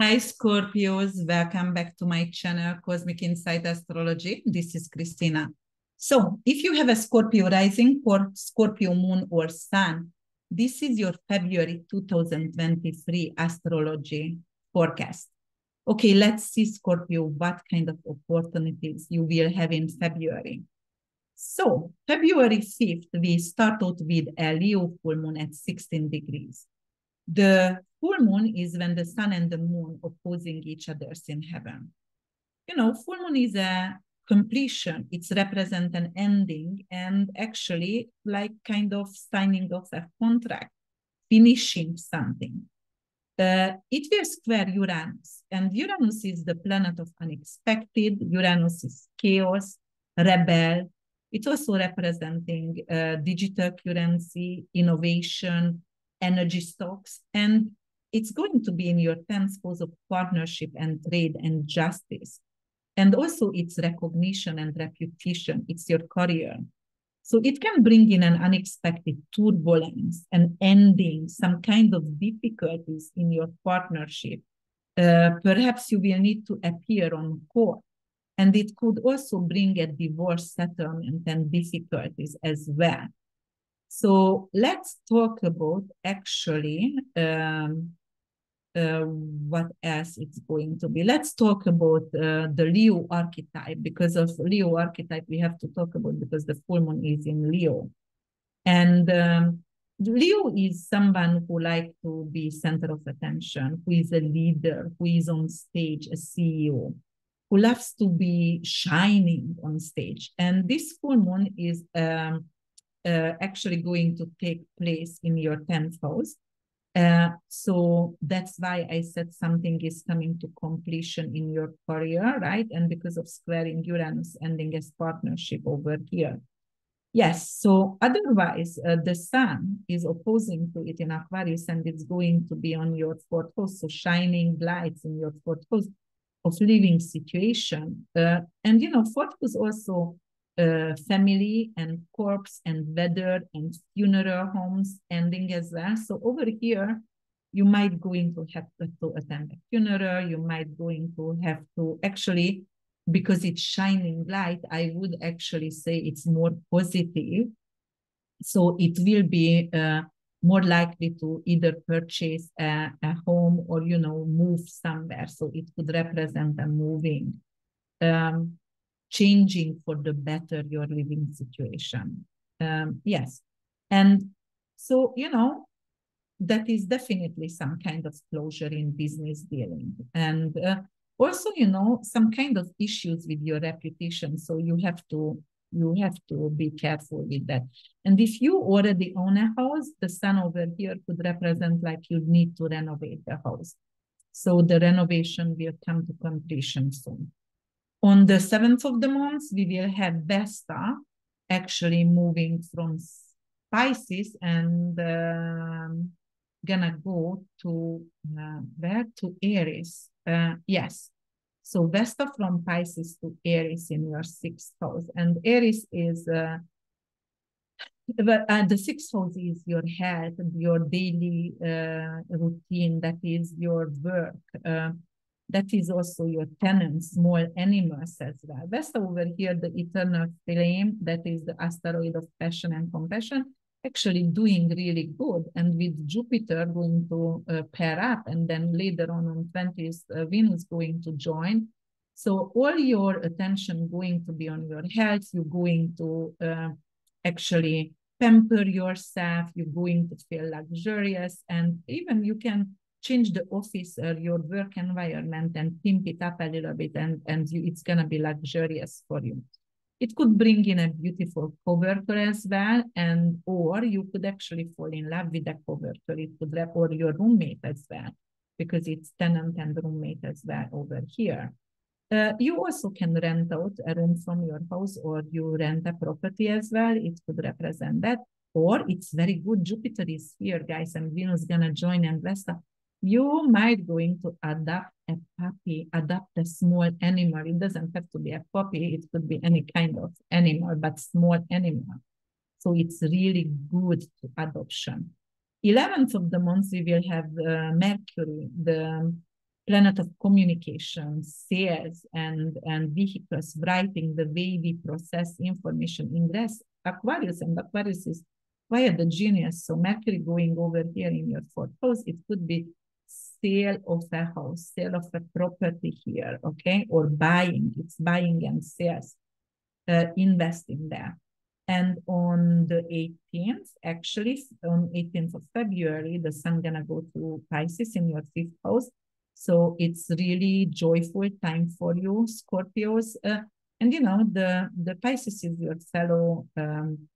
Hi, Scorpios. Welcome back to my channel, Cosmic Insight Astrology. This is Christina. So, if you have a Scorpio rising or Scorpio moon or sun, this is your February 2023 astrology forecast. Okay, let's see, Scorpio, what kind of opportunities you will have in February. So, February 5th, we start out with a Leo full moon at 16 degrees. The full moon is when the sun and the moon opposing each other in heaven. You know, full moon is a completion. It's represent an ending and actually like kind of signing of a contract, finishing something. Uh, it will square Uranus, and Uranus is the planet of unexpected. Uranus is chaos, rebel. It's also representing uh, digital currency, innovation, energy stocks, and it's going to be in your 10th house of partnership and trade and justice. And also its recognition and reputation, it's your career. So it can bring in an unexpected turbulence, and ending, some kind of difficulties in your partnership. Uh, perhaps you will need to appear on court. And it could also bring a divorce settlement and difficulties as well. So let's talk about actually um, what else it's going to be. Let's talk about uh, the Leo archetype because of Leo archetype we have to talk about because the full moon is in Leo. And um, Leo is someone who like to be center of attention, who is a leader, who is on stage, a CEO, who loves to be shining on stage. And this full moon is um, uh, actually going to take place in your 10th house. Uh, so that's why I said something is coming to completion in your career, right? And because of squaring Uranus ending as partnership over here. Yes, so otherwise, uh, the sun is opposing to it in Aquarius and it's going to be on your fourth house, so shining lights in your fourth house of living situation. Uh, and, you know, fourth house also family and corpse and weather and funeral homes ending as well. So over here, you might going to have to attend a funeral. You might going to have to actually, because it's shining light, I would actually say it's more positive. So it will be uh, more likely to either purchase a, a, home or, you know, move somewhere. So it could represent a moving. Um, changing for the better your living situation. Um, yes. And so, you know, that is definitely some kind of closure in business dealing. And uh, also, you know, some kind of issues with your reputation. So you have to you have to be careful with that. And if you already own a house, the sun over here could represent like you need to renovate the house. So the renovation will come to completion soon. On the 7th of the month, we will have Vesta actually moving from Pisces and um, gonna go to uh, where to Aries. Uh, yes. So Vesta from Pisces to Aries in your sixth house. And Aries is uh, uh, the sixth house is your health, and your daily uh, routine, that is your work. Uh, that is also your tenants, small animals as well. Vesta over here, the eternal flame, that is the asteroid of passion and compassion, actually doing really good. And with Jupiter going to uh, pair up, and then later on on 20th, uh, Venus going to join. So all your attention going to be on your health. You're going to uh, actually pamper yourself. You're going to feel luxurious, and even you can change the office or your work environment and pimp it up a little bit and, and you, it's going to be luxurious for you. It could bring in a beautiful coworker as well, and or you could actually fall in love with the coworker. It could or your roommate as well, because it's tenant and roommate as well over here. Uh, you also can rent out a room from your house or you rent a property as well. It could represent that. Or it's very good. Jupiter is here, guys, and Venus gonna join and Vesta you might going to adopt a puppy, adopt a small animal. It doesn't have to be a puppy. It could be any kind of animal, but small animal. So it's really good to adoption. 11th of the month, we will have uh, Mercury, the planet of communication, sales, and, and vehicles, writing, the way we process information, ingress, Aquarius, and Aquarius is quite the genius. So Mercury going over here in your fourth house, it could be sale of a house, sale of a property here, okay? Or buying, it's buying and sales, uh, investing there. And on the 18th, actually, on 18th of February, the sun gonna go to Pisces in your fifth house. So it's really joyful time for you, Scorpios. Uh, and you know, the, the Pisces is your fellow um,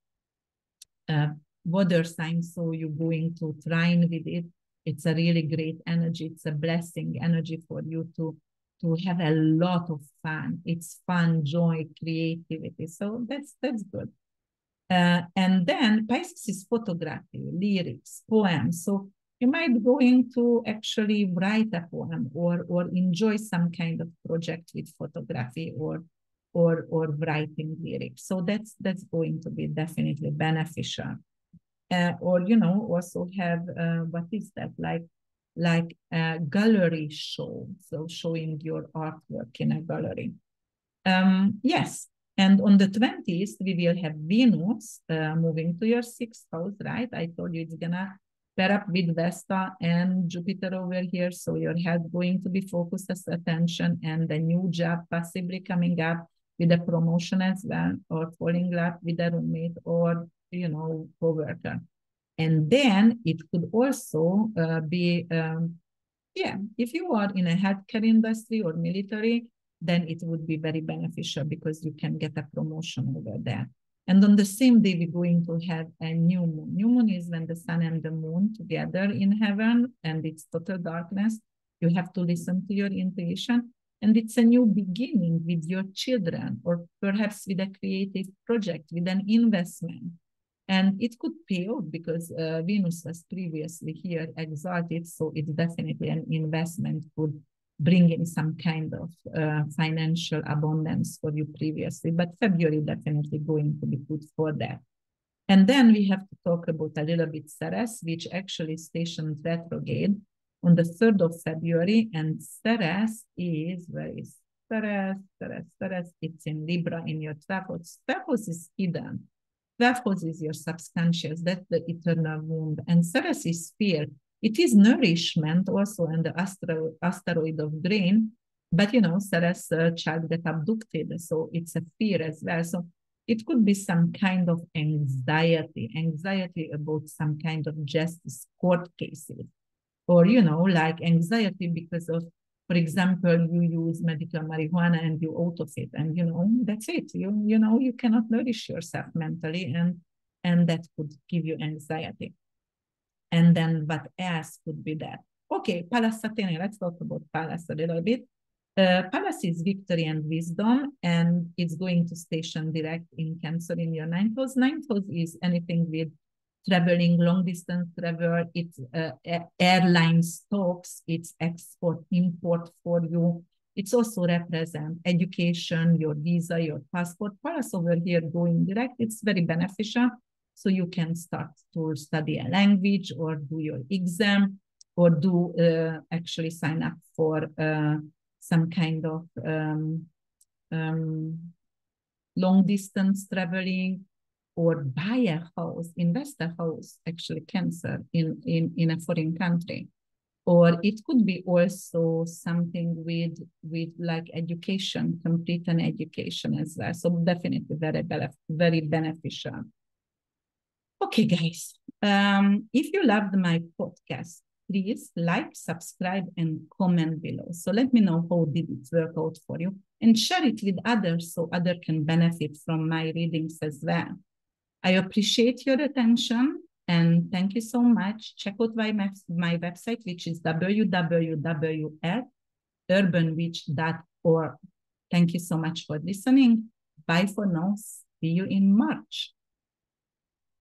uh, water sign, so you're going to trine with it. It's a really great energy. It's a blessing energy for you to to have a lot of fun. It's fun, joy, creativity. So that's that's good. Uh, and then Pisces is photography, lyrics, poems. So you might go into actually write a poem or or enjoy some kind of project with photography or or or writing lyrics. So that's that's going to be definitely beneficial. Uh, or you know also have uh, what is that like like a gallery show so showing your artwork in a gallery um yes and on the 20th, we will have Venus uh, moving to your sixth house, right? I told you it's gonna pair up with Vesta and Jupiter over here. So your head going to be focused as attention and a new job possibly coming up with a promotion as well, or falling up with a roommate or, you know, co-worker. And then it could also uh, be, um, yeah, if you are in a healthcare industry or military, then it would be very beneficial because you can get a promotion over there. And on the same day, we're going to have a new moon. New moon is when the sun and the moon together in heaven and it's total darkness. You have to listen to your intuition. And it's a new beginning with your children, or perhaps with a creative project, with an investment. And it could pay off because uh, Venus was previously here exalted. So it's definitely an investment could bring in some kind of uh, financial abundance for you previously. But February definitely going to be good for that. And then we have to talk about a little bit Ceres, which actually stationed retrograde on the 3rd of February. And Ceres is, where is Ceres? Ceres, Ceres, it's in Libra in your 12th house. 12th is hidden. 12th house is your subconscious, that's the eternal wound. And Ceres is fear. It is nourishment also in the astro, asteroid of grain, but you know, Ceres a child that abducted, so it's a fear as well. So it could be some kind of anxiety, anxiety about some kind of justice court cases, or you know, like anxiety because of, for example, you use medical marijuana and you out of it, and you know, that's it. You you know, you cannot nourish yourself mentally, and and that could give you anxiety. And then what else could be that? Okay, Pallas Athene, let's talk about Pallas a little bit. Uh, is victory and wisdom, and it's going to station direct in Cancer in your ninth house. Ninth house is anything with traveling, long distance travel, it's uh, airline stocks, it's export, import for you. It's also represent education, your visa, your passport. Pallas over here going direct, it's very beneficial so you can start to study a language or do your exam or do uh, actually sign up for uh, some kind of um, um, long distance traveling or buy a house, invest a house, actually cancer in, in, in a foreign country. Or it could be also something with with like education, complete an education as well. So definitely very, very beneficial. Okay, guys, um, if you loved my podcast, please like, subscribe, and comment below. So let me know how did it work out for you and share it with others so others can benefit from my readings as well. I appreciate your attention and thank you so much. Check out my, my website, which is www.urbanwitch.org. Thank you so much for listening. Bye for now. See you in March.